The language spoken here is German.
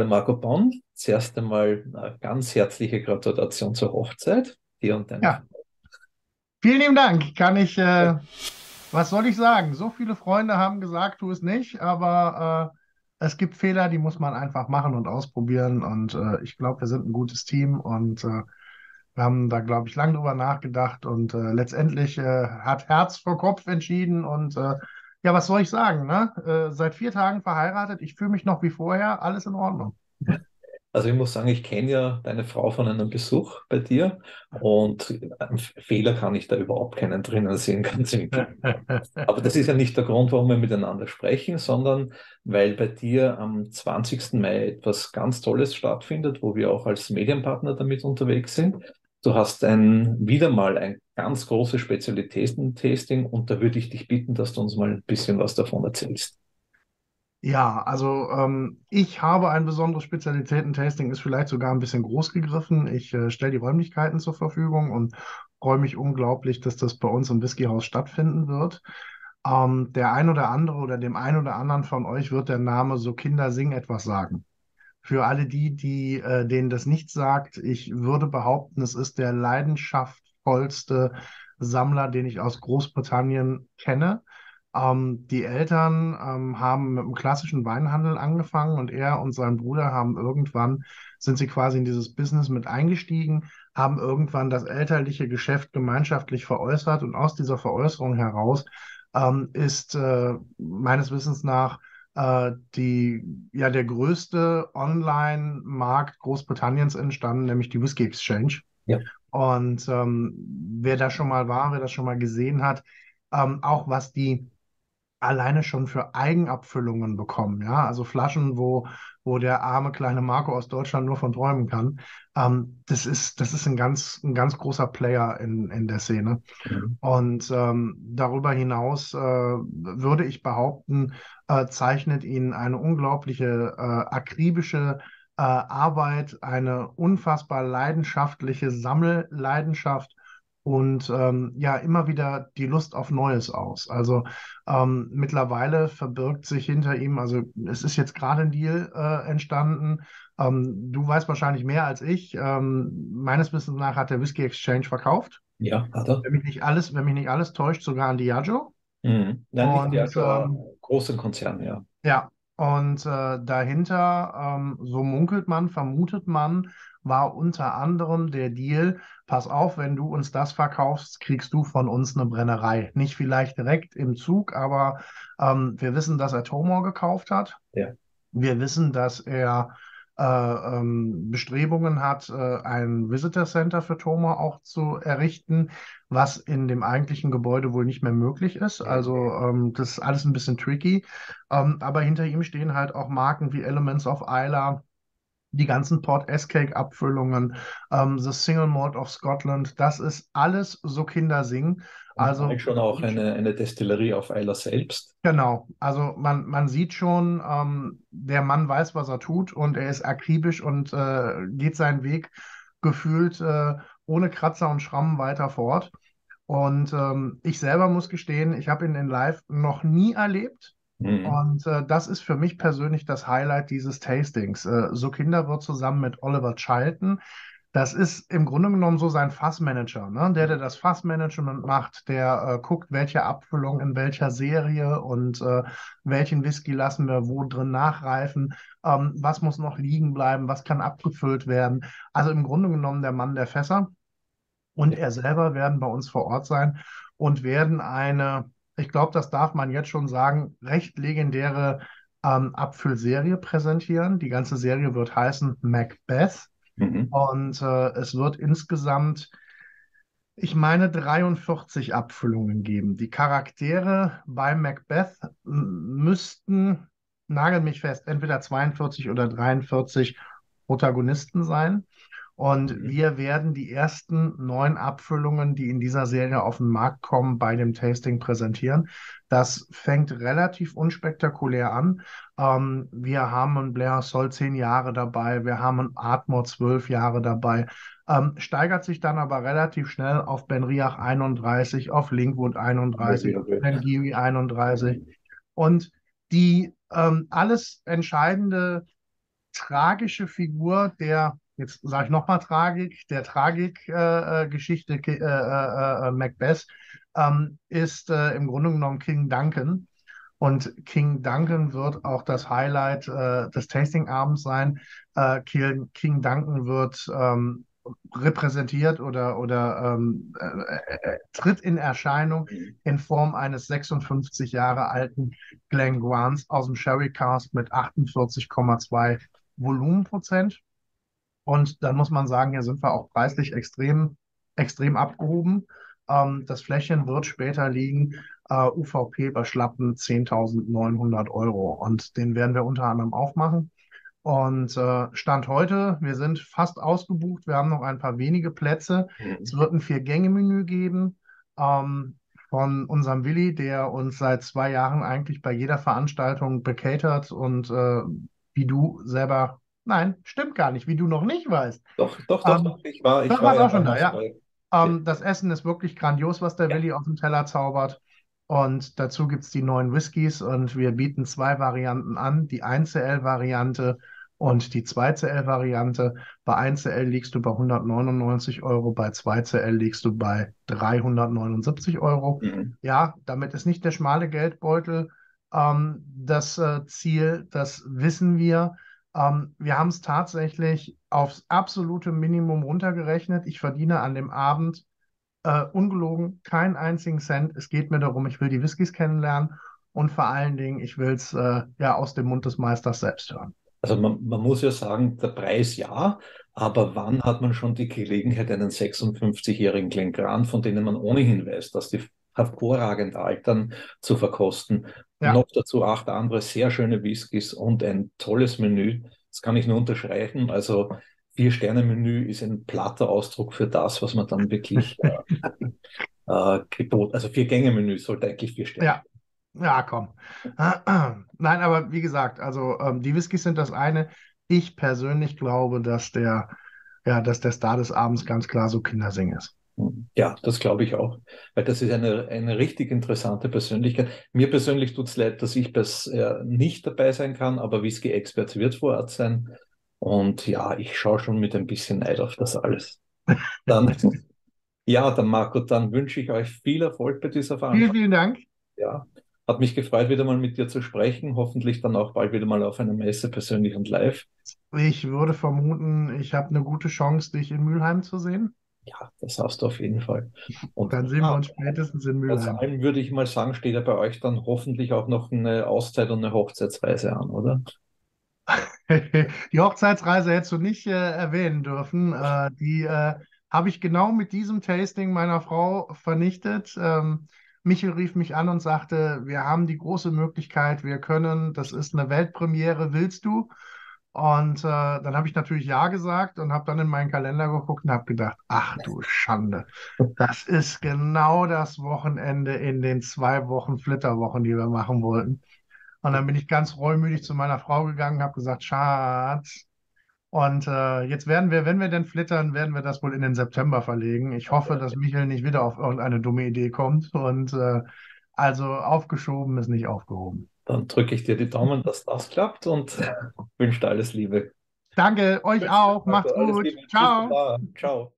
Hallo Marco Bonn, zuerst einmal eine ganz herzliche Gratulation zur Hochzeit, dir und deiner Ja, vielen lieben Dank. Kann ich, äh, was soll ich sagen? So viele Freunde haben gesagt, tu es nicht, aber äh, es gibt Fehler, die muss man einfach machen und ausprobieren. Und äh, ich glaube, wir sind ein gutes Team und äh, wir haben da, glaube ich, lange drüber nachgedacht und äh, letztendlich äh, hat Herz vor Kopf entschieden. Und äh, ja, was soll ich sagen, ne? Äh, seit vier Tagen verheiratet, ich fühle mich noch wie vorher, alles in Ordnung. Also ich muss sagen, ich kenne ja deine Frau von einem Besuch bei dir und Fehler kann ich da überhaupt keinen drinnen sehen, ganz im. Aber das ist ja nicht der Grund, warum wir miteinander sprechen, sondern weil bei dir am 20. Mai etwas ganz Tolles stattfindet, wo wir auch als Medienpartner damit unterwegs sind. Du hast ein, wieder mal ein ganz großes Spezialitäten-Tasting und da würde ich dich bitten, dass du uns mal ein bisschen was davon erzählst. Ja, also ähm, ich habe ein besonderes Spezialitäten-Tasting, ist vielleicht sogar ein bisschen groß gegriffen. Ich äh, stelle die Räumlichkeiten zur Verfügung und freue mich unglaublich, dass das bei uns im Whiskyhaus stattfinden wird. Ähm, der ein oder andere oder dem ein oder anderen von euch wird der Name So Kinder Sing etwas sagen. Für alle die, die äh, denen das nicht sagt, ich würde behaupten, es ist der leidenschaftvollste Sammler, den ich aus Großbritannien kenne. Ähm, die Eltern ähm, haben mit dem klassischen Weinhandel angefangen und er und sein Bruder haben irgendwann, sind sie quasi in dieses Business mit eingestiegen, haben irgendwann das elterliche Geschäft gemeinschaftlich veräußert und aus dieser Veräußerung heraus ähm, ist äh, meines Wissens nach die, ja, der größte Online-Markt Großbritanniens entstanden, nämlich die Whisky Exchange. Ja. Und ähm, wer da schon mal war, wer das schon mal gesehen hat, ähm, auch was die alleine schon für Eigenabfüllungen bekommen. Ja, also Flaschen, wo, wo der arme kleine Marco aus Deutschland nur von träumen kann. Ähm, das ist, das ist ein ganz, ein ganz großer Player in, in der Szene. Mhm. Und ähm, darüber hinaus äh, würde ich behaupten, äh, zeichnet ihn eine unglaubliche, äh, akribische äh, Arbeit, eine unfassbar leidenschaftliche Sammelleidenschaft und ähm, ja, immer wieder die Lust auf Neues aus. Also ähm, mittlerweile verbirgt sich hinter ihm, also es ist jetzt gerade ein Deal äh, entstanden. Ähm, du weißt wahrscheinlich mehr als ich. Ähm, meines Wissens nach hat der Whisky Exchange verkauft. Ja, hat er. Wenn mich nicht alles, wenn mich nicht alles täuscht, sogar an Diageo. Mhm. Nein, nicht Und Diageo, aber ähm, großen Konzern, ja. ja, und äh, dahinter, ähm, so munkelt man, vermutet man, war unter anderem der Deal, pass auf, wenn du uns das verkaufst, kriegst du von uns eine Brennerei. Nicht vielleicht direkt im Zug, aber ähm, wir wissen, dass er Tomor gekauft hat. Ja. Wir wissen, dass er ähm, Bestrebungen hat, äh, ein Visitor Center für Tomor auch zu errichten, was in dem eigentlichen Gebäude wohl nicht mehr möglich ist. Also ähm, das ist alles ein bisschen tricky. Ähm, aber hinter ihm stehen halt auch Marken wie Elements of Isla, die ganzen Port S-Cake-Abfüllungen, ähm, The Single Malt of Scotland, das ist alles so Kindersing. Und Also eigentlich schon auch eine, eine Destillerie auf Eiler selbst. Genau, also man, man sieht schon, ähm, der Mann weiß, was er tut und er ist akribisch und äh, geht seinen Weg gefühlt äh, ohne Kratzer und Schrammen weiter fort. Und ähm, ich selber muss gestehen, ich habe ihn in Live noch nie erlebt. Mhm. Und äh, das ist für mich persönlich das Highlight dieses Tastings. Äh, So Kinder wird zusammen mit Oliver Charlton. Das ist im Grunde genommen so sein Fassmanager, ne? Der, der das Fassmanagement macht, der äh, guckt, welche Abfüllung in welcher Serie und äh, welchen Whisky lassen wir wo drin nachreifen, ähm, was muss noch liegen bleiben, was kann abgefüllt werden. Also im Grunde genommen der Mann der Fässer und er selber werden bei uns vor Ort sein und werden eine, ich glaube, das darf man jetzt schon sagen, recht legendäre ähm, Abfüllserie präsentieren. Die ganze Serie wird heißen Macbeth. Mhm. Und äh, es wird insgesamt, ich meine, 43 Abfüllungen geben. Die Charaktere bei Macbeth müssten, nagel mich fest, entweder 42 oder 43 Protagonisten sein. Und Mhm. wir werden die ersten neun Abfüllungen, die in dieser Serie auf den Markt kommen, bei dem Tasting präsentieren. Das fängt relativ unspektakulär an. Ähm, wir haben einen Blair Sol zehn Jahre dabei, wir haben einen Ardmore zwölf Jahre dabei, ähm, steigert sich dann aber relativ schnell auf Ben Riach 31, auf Linkwood 31, auf Okay. Ben Giri 31. Und die ähm, alles entscheidende tragische Figur der, jetzt sage ich nochmal Tragik, der Tragik-Geschichte äh, äh, äh, Macbeth ähm, ist im Grunde genommen King Duncan. Und King Duncan wird auch das Highlight äh, des Tasting-Abends sein. Äh, King, King Duncan wird ähm, repräsentiert oder, oder ähm, äh, tritt in Erscheinung in Form eines 56 Jahre alten Glen Grants aus dem Sherry Cast mit 48,2 Volumenprozent. Und dann muss man sagen, hier sind wir auch preislich extrem, extrem abgehoben. Ähm, das Fläschchen wird später liegen äh, UVP bei schlappen 10.900 Euro. Und den werden wir unter anderem aufmachen. Und äh, Stand heute, wir sind fast ausgebucht. Wir haben noch ein paar wenige Plätze. Mhm. Es wird ein Vier-Gänge-Menü geben ähm, von unserem Willi, der uns seit zwei Jahren eigentlich bei jeder Veranstaltung bekatert und äh, wie du selber, nein, stimmt gar nicht, wie du noch nicht weißt. Doch, doch, doch, ähm, doch. ich war, ich war, war ja auch schon da, ja. Ähm, das Essen ist wirklich grandios, was der ja. Willi auf dem Teller zaubert. Und dazu gibt es die neuen Whiskys und wir bieten zwei Varianten an, die 1CL-Variante und die 2CL-Variante. Bei 1CL liegst du bei 199 Euro, bei 2CL liegst du bei 379 Euro. Mhm. Ja, damit ist nicht der schmale Geldbeutel ähm, das äh, Ziel, das wissen wir. Ähm, wir haben es tatsächlich aufs absolute Minimum runtergerechnet. Ich verdiene an dem Abend äh, ungelogen, keinen einzigen Cent. Es geht mir darum, ich will die Whiskys kennenlernen und vor allen Dingen, ich will es äh, ja aus dem Mund des Meisters selbst hören. Also man, man, muss ja sagen, der Preis ja, aber wann hat man schon die Gelegenheit, einen 56-jährigen Glencairn, von denen man ohnehin weiß, dass die hervorragend altern, zu verkosten? Ja. Noch dazu acht andere sehr schöne Whiskys und ein tolles Menü. Das kann ich nur unterschreiben. Also Vier-Sterne-Menü ist ein platter Ausdruck für das, was man dann wirklich äh, äh, geboten, also Vier-Gänge-Menü sollte eigentlich vier Sterne. Ja. Ja, komm. Nein, aber wie gesagt, also ähm, die Whiskys sind das eine. Ich persönlich glaube, dass der, ja, dass der Star des Abends ganz klar so Kindersing ist. Ja, das glaube ich auch, weil das ist eine, eine richtig interessante Persönlichkeit. Mir persönlich tut es leid, dass ich das äh, nicht dabei sein kann, aber Whisky Experts wird vor Ort sein. Und ja, ich schaue schon mit ein bisschen Neid auf das alles. Dann, ja, dann Marco, dann wünsche ich euch viel Erfolg bei dieser Veranstaltung. Vielen, vielen Dank. Ja, hat mich gefreut, wieder mal mit dir zu sprechen. Hoffentlich dann auch bald wieder mal auf einer Messe persönlich und live. Ich würde vermuten, ich habe eine gute Chance, dich in Mülheim zu sehen. Ja, das hast du auf jeden Fall. Und dann sehen wir uns spätestens in Mülheim. Vor allem würde ich mal sagen, steht ja bei euch dann hoffentlich auch noch eine Auszeit und eine Hochzeitsreise an, oder? die Hochzeitsreise hättest du nicht äh, erwähnen dürfen. Äh, die äh, habe ich genau mit diesem Tasting meiner Frau vernichtet. Ähm, Michel rief mich an und sagte, wir haben die große Möglichkeit, wir können, das ist eine Weltpremiere, willst du? Und äh, dann habe ich natürlich Ja gesagt und habe dann in meinen Kalender geguckt und habe gedacht, ach du Schande, das ist genau das Wochenende in den zwei Wochen Flitterwochen, die wir machen wollten. Und dann bin ich ganz reumütig zu meiner Frau gegangen, habe gesagt, Schatz. Und äh, jetzt werden wir, wenn wir denn flittern, werden wir das wohl in den September verlegen. Ich hoffe, dass Michael nicht wieder auf irgendeine dumme Idee kommt. Und äh, also aufgeschoben ist nicht aufgehoben. Dann drücke ich dir die Daumen, dass das klappt und wünsche dir alles Liebe. Danke, euch auch. Macht's gut. Ciao. Ciao.